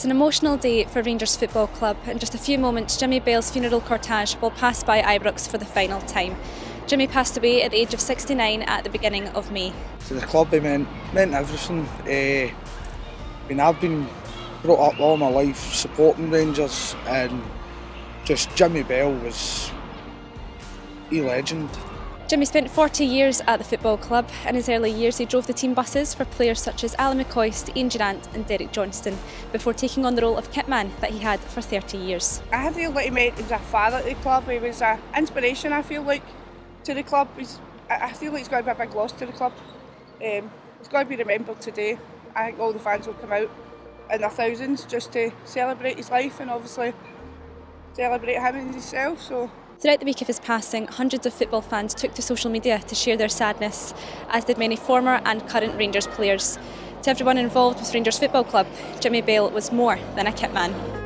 It's an emotional day for Rangers Football Club. In just a few moments, Jimmy Bell's funeral cortege will pass by Ibrox for the final time. Jimmy passed away at the age of 69 at the beginning of May. To the club, meant, meant everything. Uh, I mean, I've been brought up all my life supporting Rangers, and just Jimmy Bell was a legend. Jimmy spent 40 years at the football club. In his early years, he drove the team buses for players such as Alan McCoist, Ian Durrant, and Derek Johnstone before taking on the role of kitman that he had for 30 years. I feel like he, made, was a father to the club. He was an inspiration, I feel like, to the club. He's, I feel like he's going to be a big loss to the club. Um, he's going to be remembered today. I think all the fans will come out in their thousands just to celebrate his life and obviously celebrate him and himself. So Throughout the week of his passing, hundreds of football fans took to social media to share their sadness, as did many former and current Rangers players. To everyone involved with Rangers Football Club, Jimmy Bell was more than a kitman.